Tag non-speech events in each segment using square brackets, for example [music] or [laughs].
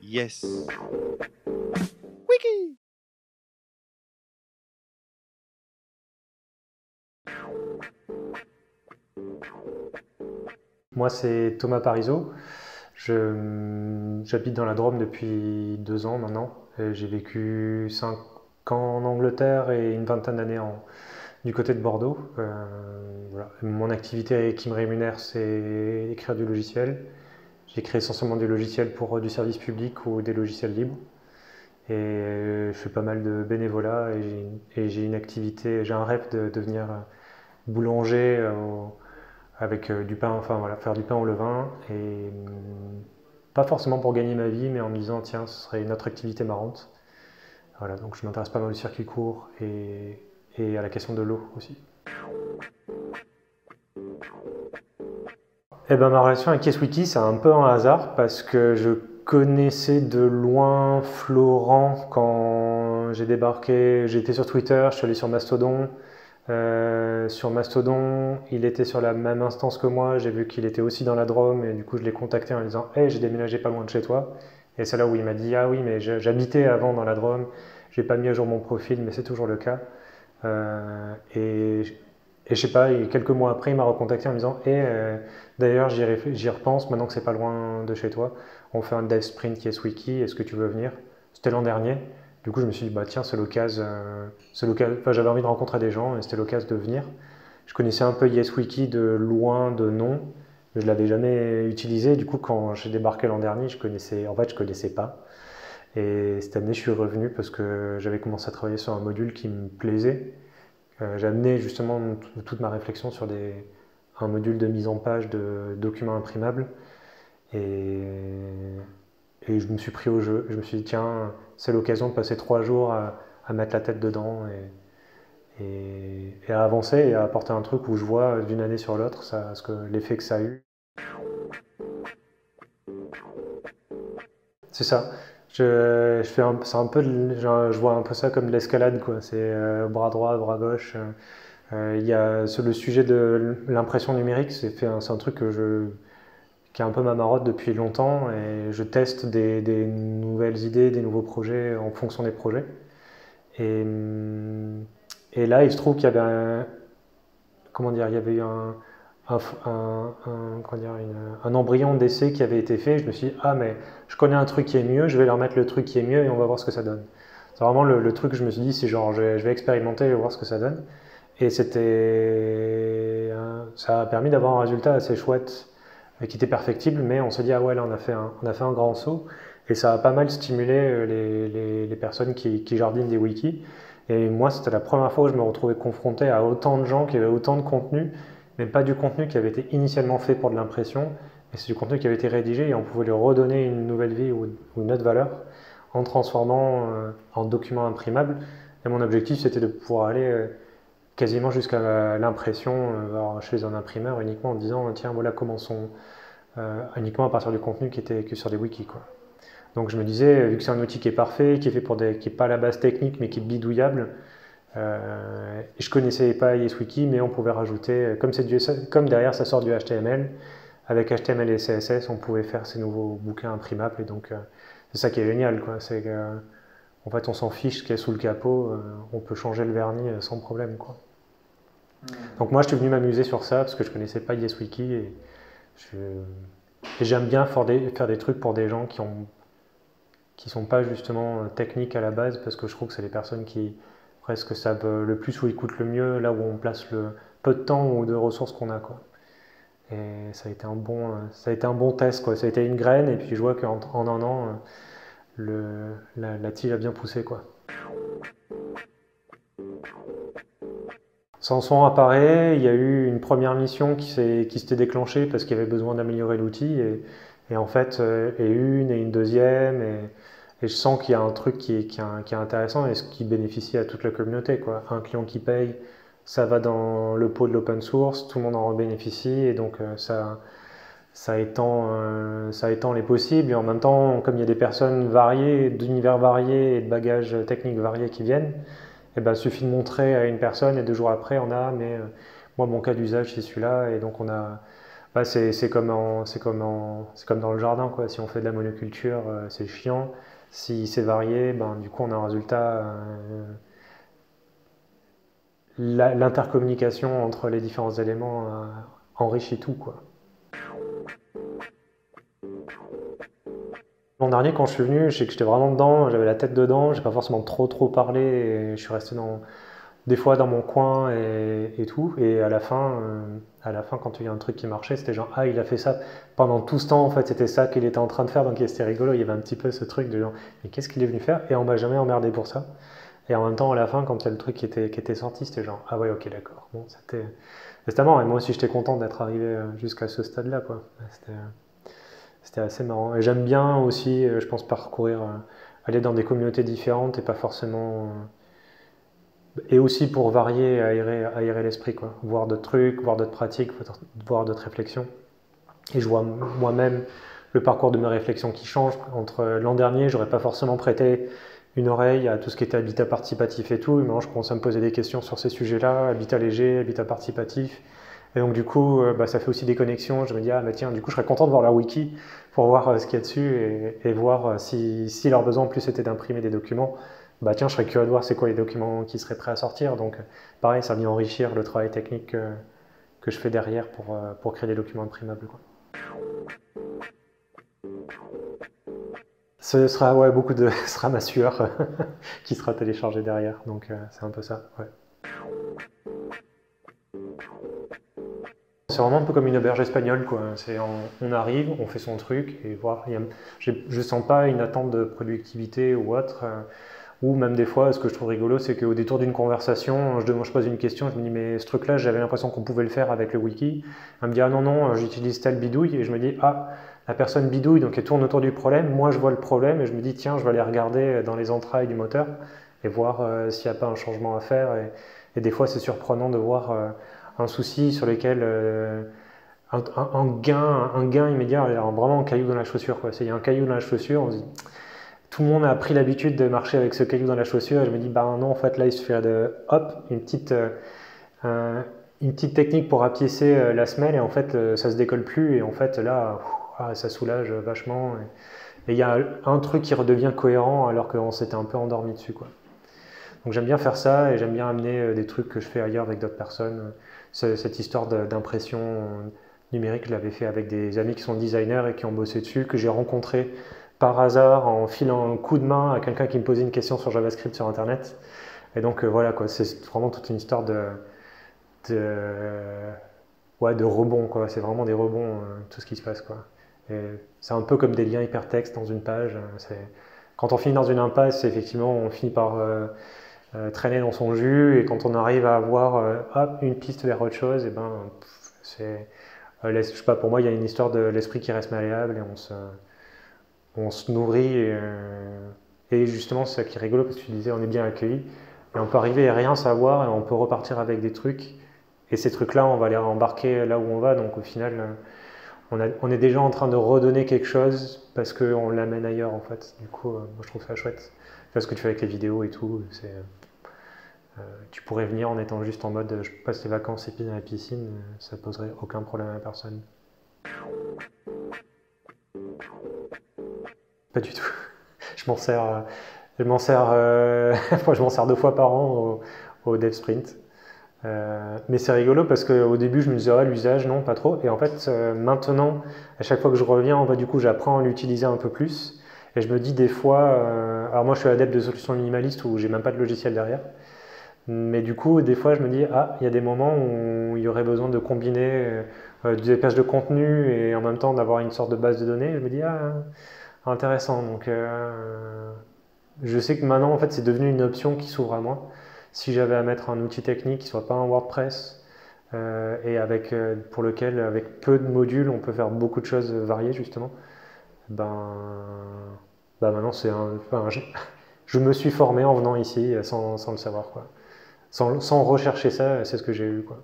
Yes. Wiki. Moi, c'est Thomas Parizeau. J'habite dans la Drôme depuis deux ans maintenant. J'ai vécu cinq ans en Angleterre et une vingtaine d'années du côté de Bordeaux. Euh, Mon activité qui me rémunère, c'est écrire du logiciel. J'écris essentiellement du logiciel pour du service public ou des logiciels libres. Et je fais pas mal de bénévolat et j'ai une activité, j'ai un rêve de devenir boulanger. Euh, avec euh, du pain, enfin voilà, faire du pain au levain et mm, pas forcément pour gagner ma vie, mais en me disant tiens, ce serait une autre activité marrante. Voilà, donc je m'intéresse pas mal au circuit court et, et à la question de l'eau aussi. Eh ben, ma relation avec YesWiki, c'est un peu un hasard parce que je connaissais de loin Florent quand j'ai débarqué. J'étais sur Twitter, je suis allé sur Mastodon. Euh, sur Mastodon, il était sur la même instance que moi. J'ai vu qu'il était aussi dans la Drôme et du coup, je l'ai contacté en lui disant Hey, j'ai déménagé pas loin de chez toi. Et c'est là où il m'a dit Ah oui, mais j'habitais avant dans la Drôme. J'ai pas mis à jour mon profil, mais c'est toujours le cas. Euh, et je sais pas, quelques mois après, il m'a recontacté en me disant hey, euh, d'ailleurs, j'y repense maintenant que c'est pas loin de chez toi. On fait un dev sprint Wiki. Est-ce que tu veux venir? C'était l'an dernier. Du coup, je me suis dit, bah, tiens, c'est l'occasion. Euh, j'avais envie de rencontrer des gens et c'était l'occasion de venir. Je connaissais un peu YesWiki de loin, de nom. Je ne l'avais jamais utilisé. Du coup, quand j'ai débarqué l'an dernier, je connaissais, en fait, je connaissais pas. Et cette année, je suis revenu parce que j'avais commencé à travailler sur un module qui me plaisait. Euh, j'ai amené justement toute ma réflexion sur un module de mise en page de documents imprimables. Et je me suis pris au jeu. Je me suis dit, tiens, c'est l'occasion de passer trois jours à, mettre la tête dedans et, et, à avancer et à apporter un truc où je vois d'une année sur l'autre l'effet que ça a eu. C'est ça. Je, je fais c'est un peu, je, vois un peu ça comme de l'escalade, quoi. C'est euh, bras droit, bras gauche. Euh, il y a sur le sujet de l'impression numérique, c'est, c'est un truc que je qui est un peu ma marotte depuis longtemps et je teste des, nouvelles idées, des nouveaux projets en fonction des projets. Et, hum, et là, il se trouve qu'il y avait un, comment dire, il y avait un, un, embryon d'essai qui avait été fait. Je me suis dit, ah, mais je connais un truc qui est mieux, je vais leur mettre le truc qui est mieux et on va voir ce que ça donne. C'est vraiment le, truc que je me suis dit, c'est genre, je vais, expérimenter, je vais voir ce que ça donne. Et c'était, ça a permis d'avoir un résultat assez chouette qui était perfectible, mais on s'est dit, ah ouais, là, on a fait un, on a fait un grand saut. Et ça a pas mal stimulé euh, les, les, personnes qui, jardinent des wikis. Et moi, c'était la première fois où je me retrouvais confronté à autant de gens qui avaient autant de contenu, mais pas du contenu qui avait été initialement fait pour de l'impression, mais c'est du contenu qui avait été rédigé et on pouvait lui redonner une nouvelle vie ou, une autre valeur en transformant euh, en document imprimable. Et mon objectif, c'était de pouvoir aller euh, quasiment jusqu'à l'impression chez un imprimeur uniquement en disant tiens voilà comment sont euh, uniquement à partir du contenu qui était que sur des wikis. Quoi. Donc je me disais, vu que c'est un outil qui est parfait, qui est fait pour des, qui est pas la base technique, mais qui est bidouillable, euh, je connaissais pas YesWiki, mais on pouvait rajouter, comme, du, comme derrière ça sort du HTML, avec HTML et CSS, on pouvait faire ces nouveaux bouquins imprimables. Et donc, euh, c'est ça qui est génial. Quoi. C'est que, en fait, on s'en fiche ce qui est sous le capot, euh, on peut changer le vernis sans problème. Quoi. Mmh. Donc, moi, je suis venu m'amuser sur ça parce que je connaissais pas YesWiki. Et, j'aime bien faire des, faire des, trucs pour des gens qui ont qui sont pas justement techniques à la base parce que je trouve que c'est les personnes qui presque savent le plus où ils coûtent le mieux, là où on place le peu de temps ou de ressources qu'on a quoi. Et ça a été un bon, ça a été un bon test quoi. Ça a été une graine et puis je vois qu'en en un an le, la, tige a bien poussé quoi. Sanson apparaît, il y a eu une première mission qui s'était déclenchée parce qu'il y avait besoin d'améliorer l'outil, et, en fait, euh, et une, et une deuxième, et, je sens qu'il y a un truc qui est, qui, est, intéressant et ce qui bénéficie à toute la communauté. Quoi. Un client qui paye, ça va dans le pot de l'open source, tout le monde en bénéficie, et donc euh, ça, ça, étend, euh, ça étend les possibles, et en même temps, comme il y a des personnes variées, d'univers variés et de bagages techniques variés qui viennent, eh ben, suffit de montrer à une personne et deux jours après, on a, mais euh, moi, mon cas d'usage, c'est celui-là. Et donc, on a, bah, c'est comme, comme, comme dans le jardin. Quoi. Si on fait de la monoculture, c'est chiant. Si c'est varié, ben, du coup, on a un résultat. Euh, l'intercommunication entre les différents éléments euh, enrichit tout. Quoi. L'an dernier, quand je suis venu, j'étais vraiment dedans, j'avais la tête dedans, j'ai pas forcément trop trop parlé, et je suis resté dans, des fois dans mon coin et, tout. Et à la fin, euh, à la fin, quand il y a un truc qui marchait, c'était genre ah il a fait ça pendant tout ce temps. En fait, c'était ça qu'il était en train de faire, donc c'était rigolo. Il y avait un petit peu ce truc de genre mais qu'est-ce qu'il est venu faire? Et on m'a jamais emmerdé pour ça. Et en même temps, à la fin, quand il y a le truc qui était, qui était sorti, c'était genre ah ouais ok d'accord. Bon, c'était c'était marrant. Et moi aussi, j'étais content d'être arrivé euh, jusqu'à ce stade-là quoi. C'était c'était assez marrant. Et j'aime bien aussi, euh, je pense, parcourir, aller dans des communautés différentes et pas forcément et aussi pour varier, aérer, aérer l'esprit, quoi. Voir d'autres trucs, voir d'autres pratiques, voir d'autres réflexions. Et je vois moi-même le parcours de mes réflexions qui change. Entre l'an dernier, j'aurais pas forcément prêté une oreille à tout ce qui était habitat participatif et tout. Et maintenant, je commence à me poser des questions sur ces sujets-là, habitat léger, habitat participatif. Et donc, du coup, euh, bah, ça fait aussi des connexions. Je me dis, ah, tiens, du coup, je serais content de voir leur wiki pour voir euh, ce qu'il y a dessus et, voir euh, si leur besoin en plus était d'imprimer des documents bah tiens, je serais curieux de voir c'est quoi les documents qui seraient prêts à sortir. Donc pareil, ça vient enrichir le travail technique que, je fais derrière pour, euh, pour créer des documents imprimables. Quoi. Ce sera ouais, beaucoup de [laughs] ce sera ma sueur [laughs] qui sera téléchargée derrière. Donc euh, c'est un peu ça. C'est vraiment un peu comme une auberge espagnole, quoi. C'est on, arrive, on fait son truc et voir. je ne sens pas une attente de productivité ou autre. Ou même des fois, ce que je trouve rigolo, c'est qu'au détour d'une conversation, je, demande, je pose une question, je me dis, mais ce truc-là, j'avais l'impression qu'on pouvait le faire avec le wiki. Elle me dit, ah non, non, j'utilise tel bidouille. Et je me dis, ah, la personne bidouille, donc elle tourne autour du problème. Moi, je vois le problème et je me dis, tiens, je vais aller regarder dans les entrailles du moteur et voir euh, s'il n'y a pas un changement à faire. Et, des fois, c'est surprenant de voir euh, un souci sur lequel. Euh, un, gain, un gain immédiat, vraiment un caillou dans la chaussure. Il y a un caillou dans la chaussure, on se dit, tout le monde a pris l'habitude de marcher avec ce caillou dans la chaussure. Et je me dis, bah non, en fait, là, il suffirait de, hop, une petite, euh, une petite technique pour appiécer euh, la semelle. Et en fait, euh, ça se décolle plus. Et en fait, là, ah, ça soulage vachement. Et il y a un truc qui redevient cohérent alors qu'on s'était un peu endormi dessus. Quoi. Donc j'aime bien faire ça et j'aime bien amener des trucs que je fais ailleurs avec d'autres personnes. Cette histoire d'impression numérique, je l'avais fait avec des amis qui sont designers et qui ont bossé dessus, que j'ai rencontré par hasard en filant un coup de main à quelqu'un qui me posait une question sur JavaScript sur Internet. Et donc euh, voilà, quoi, c'est vraiment toute une histoire de, de, ouais, de rebond. C'est vraiment des rebonds, euh, tout ce qui se passe. Quoi. c'est un peu comme des liens hypertextes dans une page. Quand on finit dans une impasse, effectivement, on finit par euh, traîner dans son jus. Et quand on arrive à avoir hop, une piste vers autre chose, et ben, c'est, je sais pas, pour moi, il y a une histoire de l'esprit qui reste malléable et on se nourrit. Euh, et, justement, c'est ça qui est rigolo parce que tu disais, on est bien accueilli. Et on peut arriver à rien savoir et on peut repartir avec des trucs. Et ces trucs-là, on va les embarquer là où on va. Donc au final, euh, on, est déjà en train de redonner quelque chose parce qu'on l'amène ailleurs en fait. Du coup, euh, moi je trouve ça chouette. ce que tu fais avec les vidéos et tout, tu pourrais venir en étant juste en mode je passe les vacances et puis dans la piscine, ça poserait aucun problème à personne. Pas du tout. [laughs] Je m'en sers, euh, je m'en sers, euh, [laughs] je m'en sers deux fois par an au, au Dev Sprint. Euh, mais c'est rigolo parce qu'au début, je me disais, l'usage, non, pas trop. Et en fait, maintenant, à chaque fois que je reviens, bah, du coup, j'apprends à l'utiliser un peu plus. Et je me dis des fois, alors moi, je suis adepte de solutions minimalistes où j'ai même pas de logiciel derrière. Mais du coup, des fois, je me dis, ah, il y a des moments où il y aurait besoin de combiner des pages de contenu et en même temps d'avoir une sorte de base de données. Je me dis, ah, intéressant. Donc, euh, je sais que maintenant, en fait, c'est devenu une option qui s'ouvre à moi. Si j'avais à mettre un outil technique qui soit pas un WordPress euh, et avec, euh, pour lequel, avec peu de modules, on peut faire beaucoup de choses variées, justement, ben, ben maintenant, c'est un. [laughs] je, me suis formé en venant ici sans, sans le savoir, quoi. Sans, sans rechercher ça, c'est ce que j'ai eu, quoi.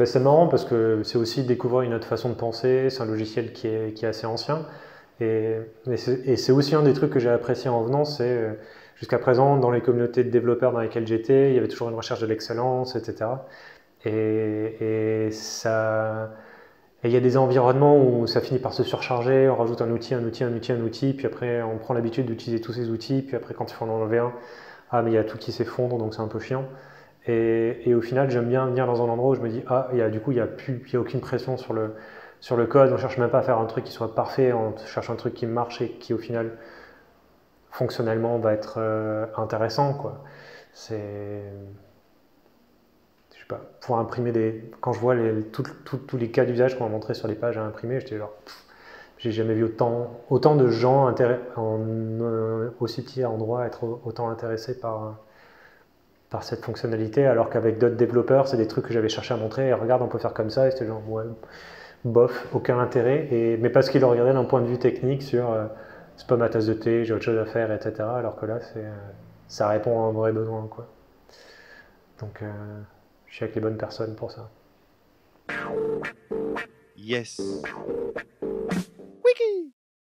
Ben, c'est marrant parce que c'est aussi découvrir une autre façon de penser, c'est un logiciel qui est, assez ancien. Et, c'est aussi un des trucs que j'ai apprécié en venant, c'est euh, jusqu'à présent, dans les communautés de développeurs dans lesquelles j'étais, il y avait toujours une recherche de l'excellence, etc. Et, il y a des environnements où ça finit par se surcharger, on rajoute un outil, un outil, un outil, un outil, puis après on prend l'habitude d'utiliser tous ces outils, puis après quand il faut en enlever un, ah mais il y a tout qui s'effondre, donc c'est un peu chiant. Et, au final, j'aime bien venir dans un endroit où je me dis, ah, y a, du coup, il n'y a, plus, a aucune pression sur le, sur le code, on ne cherche même pas à faire un truc qui soit parfait, on cherche un truc qui marche et qui au final, fonctionnellement, va être euh, intéressant. Quoi. C'est pour imprimer des. Quand je vois tous les cas d'usage qu'on a montré sur les pages à imprimer, j'étais genre. J'ai jamais vu autant, autant de gens en euh, aussi petit endroit être autant intéressés par, par cette fonctionnalité, alors qu'avec d'autres développeurs, c'est des trucs que j'avais cherché à montrer. Et regarde, on peut faire comme ça. Et c'était genre, ouais, bof, aucun intérêt. Et, mais parce qu'ils le regardaient d'un point de vue technique sur euh, c'est pas ma tasse de thé, j'ai autre chose à faire, etc. Alors que là, c'est, euh, ça répond à un vrai besoin. Quoi. Donc. Je suis avec les bonnes personnes pour ça. Yes.